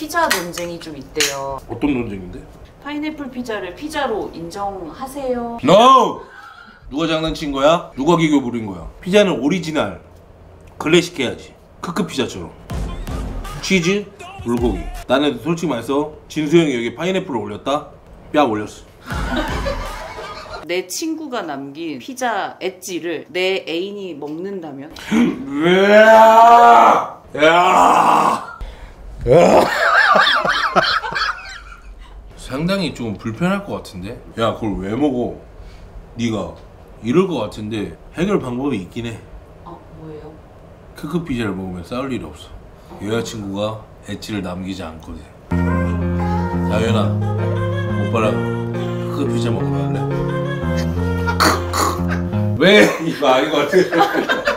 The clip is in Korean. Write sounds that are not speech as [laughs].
피자 논쟁이 좀 있대요. 어떤 논쟁인데? 파인애플 피자를 피자로 인정하세요? NO! 누가 장난친 거야? 누가 기교 부린 거야? 피자는 오리지널 클래식 해야지 크크 피자처럼 치즈, 불고기 나는 솔직히 말해서 진수 형이 여기 파인애플을 올렸다? 뺨 올렸어 [laughs] 내 친구가 남긴 피자 엣지를 내 애인이 먹는다면? 으아! [laughs] 야! [laughs] [laughs] 상당히 좀 불편할 것 같은데? 야 그걸 왜 먹어? 네가 이럴 것 같은데 해결 방법이 있긴 해 아 뭐예요? 크크 피자를 먹으면 싸울 일이 없어 여자친구가 엣지를 남기지 않거든 나연아 오빠랑 크크 피자 먹으러 갈래? [laughs] 왜? 이거 아닌 것 같아